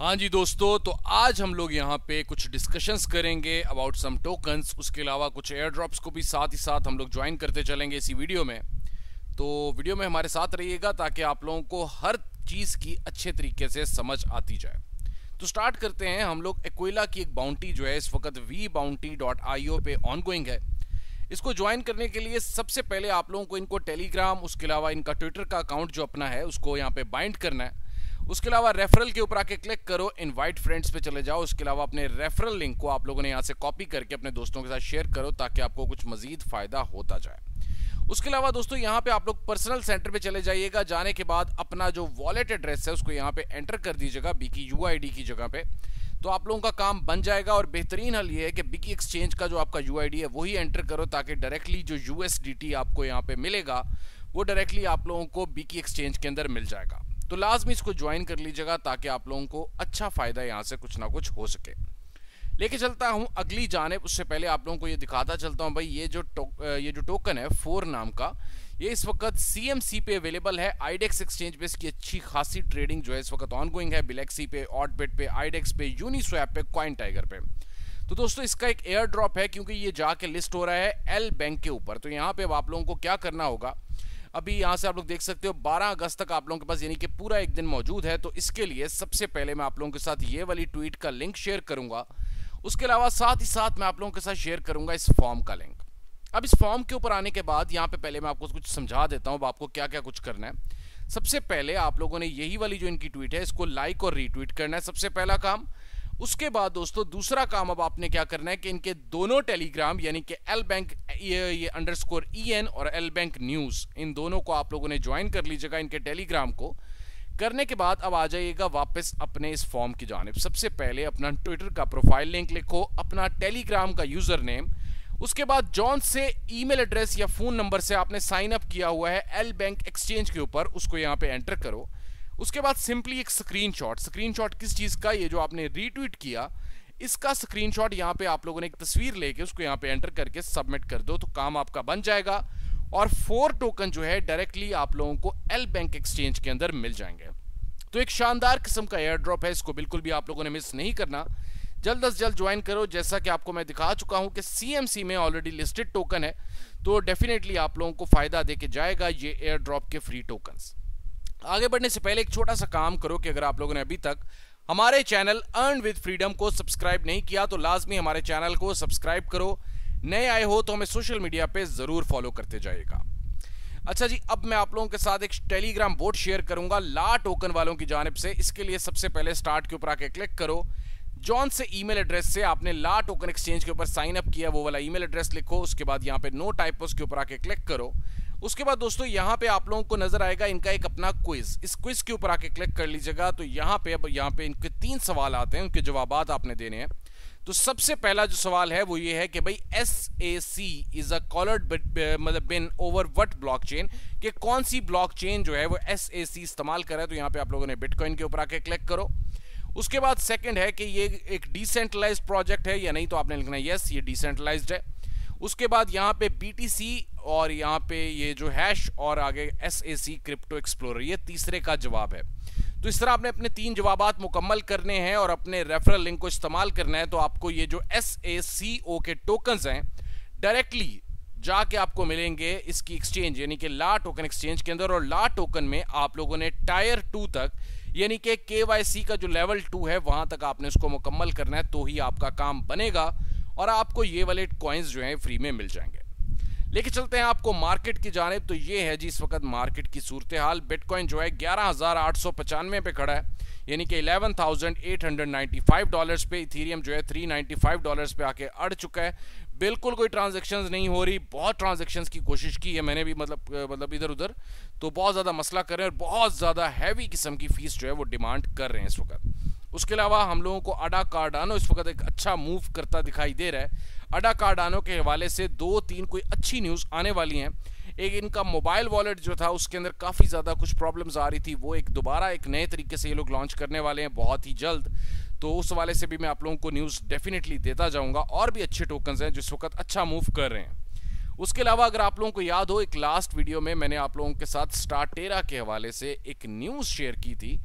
हाँ जी दोस्तों तो आज हम लोग यहाँ पे कुछ डिस्कशंस करेंगे अबाउट सम टोकन्स उसके अलावा कुछ एयर ड्रॉप्स को भी साथ ही साथ हम लोग ज्वाइन करते चलेंगे इसी वीडियो में। तो वीडियो में हमारे साथ रहिएगा ताकि आप लोगों को हर चीज़ की अच्छे तरीके से समझ आती जाए। तो स्टार्ट करते हैं, हम लोग एक्विला की एक बाउंटी जो है, इस वक्त V bounty dot I O पे ऑन गोइंग है। इसको ज्वाइन करने के लिए सबसे पहले आप लोगों को इनको टेलीग्राम उसके अलावा इनका ट्विटर का अकाउंट जो अपना है, उसको यहाँ पे बाइंड करना है। उसके अलावा रेफरल के ऊपर आके क्लिक करो इनवाइट फ्रेंड्स पे चले जाओ। उसके अलावा अपने रेफरल लिंक को आप लोगों ने यहाँ से कॉपी करके अपने दोस्तों के साथ शेयर करो ताकि आपको कुछ मजीद फ़ायदा होता जाए। उसके अलावा दोस्तों, यहाँ पे आप लोग पर्सनल सेंटर पे चले जाइएगा। जाने के बाद अपना जो वॉलेट एड्रेस है, उसको यहाँ पे एंटर कर दीजिएगा बीकी यूआईडी की जगह पे। तो आप लोगों का काम बन जाएगा और बेहतरीन हल ये है कि बिकी एक्सचेंज का जो आपका यूआईडी है, वही एंटर करो ताकि डायरेक्टली जो यू आपको यहाँ पे मिलेगा, वो डायरेक्टली आप लोगों को बीकी एक्सचेंज के अंदर मिल जाएगा। तो लाजमी इसको ज्वाइन कर लीजिएगा ताकि आप लोगों को अच्छा फ़ायदा यहाँ से कुछ ना कुछ हो सके। लेके चलता हूँ अगली जानब, उससे पहले आप लोगों को ये दिखाता चलता हूँ। भाई, ये जो ये जो टोकन है फोर नाम का, ये इस वक्त सी एम सी पे अवेलेबल है। आईडेक्स एक्सचेंज पे इसकी अच्छी खासी ट्रेडिंग जो है इस वक्त ऑन गोइंग है। बिलेक्सी पे ऑटबेट पे आईडेक्स पे यूनिस्वैप पे क्वाइन टाइगर पे। तो दोस्तों, इसका एक एयर ड्रॉप है क्योंकि ये जाके लिस्ट हो रहा है एल बैंक के ऊपर। तो यहाँ पे आप लोगों को क्या करना होगा अभी यहाँ से आप लोग देख सकते हो 12 अगस्त तक आप लोगों के पास यानी कि पूरा एक दिन मौजूद है तो इसके लिए सबसे पहले मैं आप लोगों के साथ ये वाली ट्वीट का लिंक शेयर करूँगा। उसके अलावा साथ ही साथ मैं आप लोगों के साथ शेयर करूँगा इस फॉर्म का लिंक अब इस फॉर्म के ऊपर आने के बाद यहाँ पे पहले मैं आपको कुछ समझा देता हूँ आपको क्या क्या कुछ करना है। सबसे पहले आप लोगों ने यही वाली जो इनकी ट्वीट है, इसको लाइक और रीट्वीट करना है। सबसे पहला काम उसके बाद दोस्तों, दूसरा काम अब आपने क्या करना है कि इनके दोनों टेलीग्राम, यानी कि एल बैंक ये अंडर स्कोर ई एन और एल बैंक न्यूज़ इन दोनों को आप लोगों ने ज्वाइन कर लीजिएगा इनके टेलीग्राम को। करने के बाद अब आ जाइएगा वापस अपने इस फॉर्म की जानब। सबसे पहले अपना ट्विटर का प्रोफ़ाइल लिंक लिखो, अपना टेलीग्राम का यूज़र नेम उसके बाद जॉन से ईमेल एड्रेस या फ़ोन नंबर से आपने साइन अप किया हुआ है एल बैंक एक्सचेंज के ऊपर, उसको यहाँ पे एंटर करो। उसके बाद सिंपली एक स्क्रीनशॉट स्क्रीनशॉट किस चीज़ का? ये जो आपने रीट्वीट किया, इसका स्क्रीनशॉट यहाँ पे आप लोगों ने एक तस्वीर लेके उसको यहाँ पे एंटर करके सबमिट कर दो तो काम आपका बन जाएगा। और फोर टोकन जो है डायरेक्टली आप लोगों को एल बैंक एक्सचेंज के अंदर मिल जाएँगे। तो एक शानदार किस्म का एयर ड्रॉप है, इसको बिल्कुल भी आप लोगों ने मिस नहीं करना। जल्द अज जल्द ज्वाइन करो। जैसा कि आपको मैं दिखा चुका हूँ कि सीएमसी में ऑलरेडी लिस्टेड टोकन है तो डेफिनेटली आप लोगों को फ़ायदा देके जाएगा ये एयर ड्रॉप के फ्री टोकन्स आगे बढ़ने से पहले एक छोटा सा काम करो कि अगर आप लोगों ने अभी तक हमारे चैनल अर्न विद फ्रीडम को सब्सक्राइब नहीं किया तो लाजमी हमारे चैनल को सब्सक्राइब करो। नए आए हो तो हमें सोशल मीडिया पे ज़रूर फॉलो करते जाएगा अच्छा जी, अब मैं आप लोगों के साथ एक टेलीग्राम बोर्ड शेयर करूँगा ला टोकन वालों की जानब से। इसके लिए सबसे पहले स्टार्ट के ऊपर आके क्लिक करो। जॉन से ईमेल एड्रेस से आपने ला टोकन एक्सचेंज के ऊपर साइन अप किया, वो वाला ईमेल एड्रेस लिखो। उसके बाद यहाँ पे नो टाइपोस के ऊपर आके क्लिक करो। उसके बाद दोस्तों, यहाँ पे आप लोगों को नज़र आएगा इनका एक अपना क्विज इस क्विज के ऊपर आके क्लिक कर लीजिएगा। तो यहाँ पे अब, यहाँ पे इनके तीन सवाल आते हैं, उनके जवाब आपने देने हैं। तो सबसे पहला जो सवाल है, वो ये है कि भाई S A C is a called मतलब बिन ओवर वट ब्लॉक चेन कि कौन सी ब्लॉक चेन जो है, वो एस ए सी इस्तेमाल कर है? तो यहाँ पे आप लोगों ने बिटकॉइन के ऊपर आके क्लिक करो। उसके बाद सेकंड है कि ये एक डिसेंट्रलाइज प्रोजेक्ट है या नहीं तो आपने लिखना यस ये डिसेंट्रलाइज्ड है। उसके बाद यहाँ पे बीटीसी और यहाँ पे ये जो हैश और आगे S A C crypto explorer ये तीसरे का जवाब है। तो इस तरह आपने अपने तीन जवाब मुकम्मल करने हैं और अपने रेफरल लिंक को इस्तेमाल करना है तो आपको ये जो एस ए सी ओ के टोकन हैं डायरेक्टली जाके आपको मिलेंगे इसकी एक्सचेंज यानी कि ला टोकन एक्सचेंज के अंदर, और ला टोकन में आप लोगों ने टायर टू तक, यानी कि के वाई सी का जो लेवल टू है, वहाँ तक आपने उसको मुकम्मल करना है तो ही आपका काम बनेगा। और आपको ये वाले कॉइन्स जो हैं फ्री में मिल जाएँगे। लेके चलते हैं आपको मार्केट की जानब तो ये है जी इस वक्त मार्केट की सूरत हाल। बिटकॉइन जो है ग्यारह हज़ार आठ सौ पचानवे पे खड़ा है। यानी कि 11,895 डॉलर्स पे इथीरियम जो है 395 डॉलर्स पे आके अड़ चुका है। बिल्कुल कोई ट्रांजेक्शन नहीं हो रही। बहुत ट्रांजेक्शन की कोशिश की है मैंने भी मतलब मतलब इधर उधर तो बहुत ज़्यादा मसला कर रहे हैं और बहुत ज़्यादा हैवी किस्म की फ़ीस जो है वो डिमांड कर रहे हैं इस वक्त। उसके अलावा हम लोगों को अडा कार्डानो इस वक्त एक अच्छा मूव करता दिखाई दे रहा है। अडा कार्डानो के हवाले से दो तीन कोई अच्छी न्यूज़ आने वाली हैं। एक इनका मोबाइल वॉलेट जो था, उसके अंदर काफ़ी ज़्यादा कुछ प्रॉब्लम्स आ रही थी। वो एक दोबारा एक नए तरीके से ये लोग लॉन्च करने वाले हैं, बहुत ही जल्द। तो उस वाले से भी मैं आप लोगों को न्यूज़ डेफिनेटली देता जाऊँगा। और भी अच्छे टोकन्स हैं जिस वक्त अच्छा मूव कर रहे हैं। उसके अलावा अगर आप लोगों को याद हो, एक लास्ट वीडियो में मैंने आप लोगों के साथ स्टार्टेरा के हवाले से एक न्यूज़ शेयर की थी।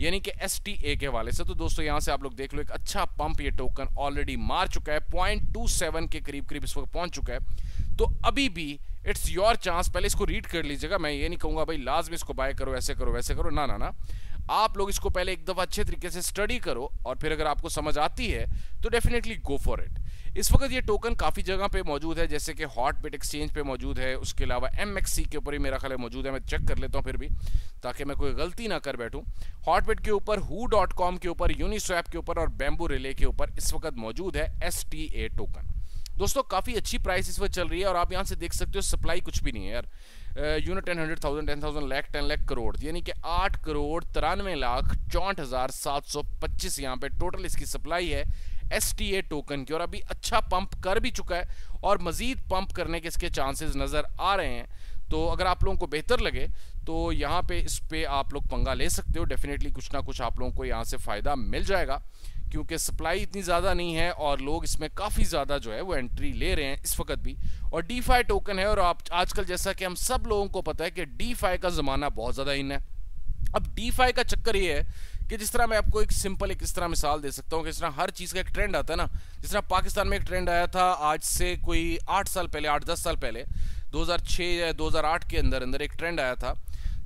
यानी कि एस के हवाले से। तो दोस्तों, यहाँ से आप लोग देख लो, एक अच्छा पंप ये टोकन ऑलरेडी मार चुका है। पॉइंट टू सेवन के करीब करीब इस वक्त पहुँच चुका है। तो अभी भी इट्स योर चांस पहले इसको रीड कर लीजिएगा। मैं ये नहीं कहूँगा, भाई, लाजमी इसको बाय करो, ऐसे करो, वैसे करो। ना ना ना। आप लोग इसको पहले एक दफ़ा अच्छे तरीके से स्टडी करो और फिर अगर आपको समझ आती है तो डेफिनेटली गो फॉर इट इस वक्त ये टोकन काफ़ी जगह पे मौजूद है, जैसे कि हॉट बिट एक्सचेंज पे मौजूद है, उसके अलावा एम के ऊपर ही मेरा ख्याल मौजूद है, मैं चेक कर लेता हूँ फिर भी, ताकि मैं कोई गलती ना कर बैठूँ. हॉट के ऊपर हु के ऊपर यूनिस्वैप के ऊपर और बैम्बू रिले के ऊपर इस वक्त मौजूद है एसटीए टोकन दोस्तों, काफ़ी अच्छी प्राइस इस वक्त चल रही है और आप यहाँ से देख सकते हो सप्लाई कुछ भी नहीं है यार। Unit ten hundred thousand ten thousand lakh ten lakh crore यानी कि आठ करोड़ तिरानवे लाख चौंठ हज़ार सात सौ पच्चीस यहाँ पे टोटल इसकी सप्लाई है एस टी ए टोकन की और अभी अच्छा पंप कर भी चुका है और मज़ीद पंप करने के इसके चांसेस नज़र आ रहे हैं। तो अगर आप लोगों को बेहतर लगे तो यहाँ पे इस पे आप लोग पंगा ले सकते हो। डेफिनेटली कुछ ना कुछ आप लोगों को यहाँ से फ़ायदा मिल जाएगा। क्योंकि सप्लाई इतनी ज़्यादा नहीं है और लोग इसमें काफ़ी ज़्यादा जो है वो एंट्री ले रहे हैं इस वक्त भी। और डी टोकन है और आप, आजकल जैसा कि हम सब लोगों को पता है कि डी का ज़माना बहुत ज़्यादा इन है। अब डी का चक्कर ये है कि जिस तरह मैं आपको एक सिंपल एक इस तरह मिसाल दे सकता हूँ कि जिस तरह हर चीज़ का एक ट्रेंड आता है ना, जिस तरह पाकिस्तान में एक ट्रेंड आया था आज से कोई आठ साल पहले, आठ दस साल पहले 2006 या 2008 के अंदर अंदर एक ट्रेंड आया था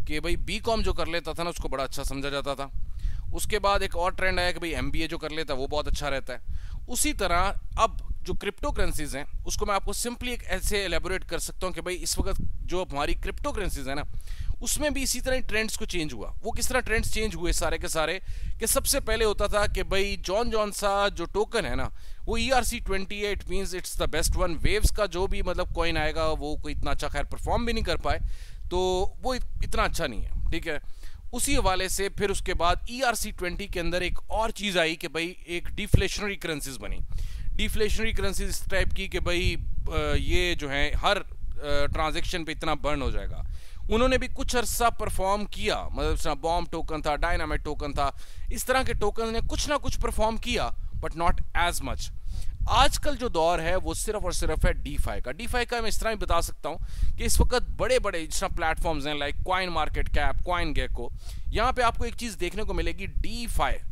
कि भाई बी कॉम जो कर लेता था ना, उसको बड़ा अच्छा समझा जाता था। उसके बाद एक और ट्रेंड आया कि भाई एमबीए जो कर लेता है, वो बहुत अच्छा रहता है। उसी तरह अब जो क्रिप्टो करेंसीज हैं, उसको मैं आपको सिंपली एक ऐसे एलेबोरेट कर सकता हूँ कि भाई इस वक्त जो हमारी क्रिप्टो करेंसीज है ना, उसमें भी इसी तरह ट्रेंड्स को चेंज हुआ। वो किस तरह ट्रेंड्स चेंज हुए सारे के सारे कि सबसे पहले होता था कि भाई जॉन जॉन सा जो टोकन है ना, वो E R C twenty eight means it's the best one waves का जो भी मतलब कॉइन आएगा, वो कोई इतना अच्छा खैर परफॉर्म भी नहीं कर पाए तो वो इतना अच्छा नहीं है, ठीक है? उसी हवाले से फिर उसके बाद ई आर सी ट्वेंटी के अंदर एक और चीज़ आई कि भाई एक डिफ्लेशनरी करेंसीज बनी। डिफ्लेशनरी करेंसीज इस टाइप की कि भाई ये जो है, हर ट्रांजेक्शन पे इतना बर्न हो जाएगा। उन्होंने भी कुछ अरसा परफॉर्म किया। मतलब बॉम्ब टोकन था डायनामाइट टोकन था। इस तरह के टोकन ने कुछ ना कुछ परफॉर्म किया बट नॉट एज मच आजकल जो दौर है, वो सिर्फ़ और सिर्फ़ है डी का। डी का मैं इस तरह बता सकता हूँ कि इस वक्त बड़े बड़े जिस प्लेटफॉर्म्स हैं like coin market cap coin gecko यहाँ पे आपको एक चीज़ देखने को मिलेगी डी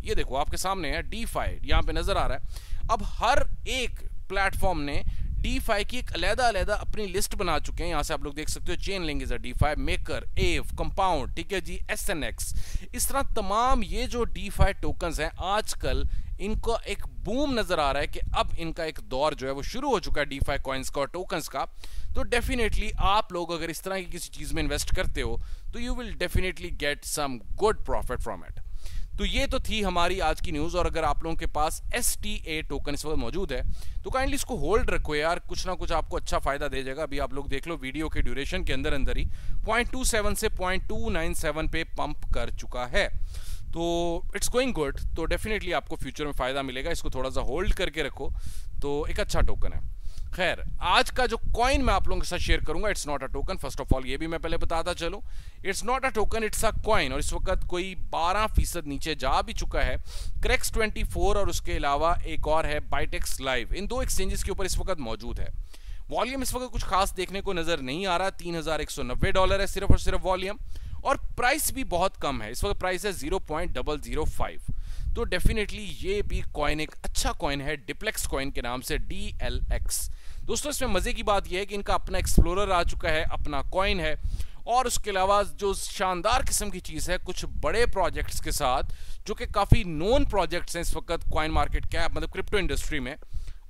ये देखो, आपके सामने है डी फाई यहाँ पे नज़र आ रहा है। अब हर एक प्लेटफॉर्म ने डी की एक अलहदा अलहदा अपनी लिस्ट बना चुके हैं। यहाँ से आप लोग देख सकते हो chainlink is D five maker एव कंपाउंड ठीक है जी एस एन एक्स इस तरह तमाम ये जो डी फाइव टोकन हैं, आजकल इनको एक बूम नज़र आ रहा है कि अब इनका एक दौर जो है वो शुरू हो चुका है डी फाइव कॉइन्स का और टोकन्स का। तो डेफिनेटली आप लोग अगर इस तरह की किसी चीज़ में इन्वेस्ट करते हो तो you will definitely get some good profit from it तो ये तो थी हमारी आज की न्यूज़ और अगर आप लोगों के पास एस टी ए टोकन इस वक्त मौजूद है तो काइंडली इसको होल्ड रखो यार। कुछ ना कुछ आपको अच्छा फ़ायदा दे जाएगा। अभी आप लोग देख लो वीडियो के ड्यूरेशन के अंदर अंदर ही पॉइंट टू सेवन से पॉइंट टू नाइन सेवन पे पंप कर चुका है। तो इट्स गोइंग गुड तो डेफिनेटली आपको फ्यूचर में फ़ायदा मिलेगा। इसको थोड़ा सा होल्ड करके रखो। तो एक अच्छा टोकन है। खैर, आज का जो कॉइन मैं आप लोगों के साथ शेयर करूँगा it's not a token first of all ये भी मैं पहले बताता चलूँ। It's not a token it's a coin और इस वक्त कोई 12 फ़ीसद नीचे जा भी चुका है। क्रेक्स 24 और उसके अलावा एक और है बाइटेक्स लाइव इन दो एक्सचेंजेस के ऊपर इस वक्त मौजूद है। वॉल्यूम इस वक्त कुछ खास देखने को नज़र नहीं आ रहा। तीन हज़ार एक सौ नब्बे डॉलर है सिर्फ़ और सिर्फ़ वॉल्यूम और प्राइस भी बहुत कम है। इस वक्त प्राइस है zero point double zero five तो डेफिनेटली ये भी कॉइन एक अच्छा कॉइन है डिप्लेक्स कॉइन के नाम से डी एल एक्स दोस्तों, इसमें मज़े की बात यह है कि इनका अपना एक्सप्लोरर आ चुका है, अपना कॉइन है। और उसके अलावा जो शानदार किस्म की चीज़ है, कुछ बड़े प्रोजेक्ट्स के साथ, जो कि काफ़ी नोन प्रोजेक्ट्स हैं इस वक्त कॉइन मार्केट कैप मतलब क्रिप्टो इंडस्ट्री में,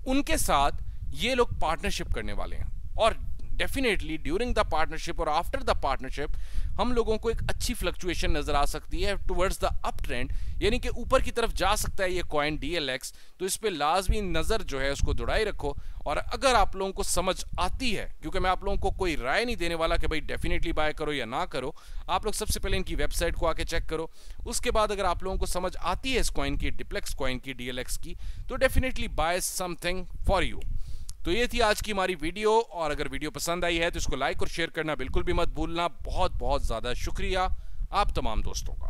उनके साथ ये लोग पार्टनरशिप करने वाले हैं। और डेफिनेटली ड्यूरिंग द पार्टनरशिप और आफ्टर द पार्टनरशिप हम लोगों को एक अच्छी फ्लक्चुएशन नज़र आ सकती है टुवर्ड्स द अप ट्रेंड यानी कि ऊपर की तरफ़ जा सकता है ये कॉइन डीएलएक्स तो इस पर लाजमी नज़र जो है उसको दौड़ाई रखो। और अगर आप लोगों को समझ आती है, क्योंकि मैं आप लोगों को कोई राय नहीं देने वाला कि भाई डेफिनेटली बाय करो या ना करो, आप लोग सबसे पहले इनकी वेबसाइट को आके चेक करो। उसके बाद अगर आप लोगों को समझ आती है इस कॉइन की डिप्लेक्स कॉइन की डीएलएक्स की तो definitely buy something for you तो ये थी आज की हमारी वीडियो, और अगर वीडियो पसंद आई है तो इसको लाइक और शेयर करना बिल्कुल भी मत भूलना। बहुत बहुत ज़्यादा शुक्रिया आप तमाम दोस्तों का।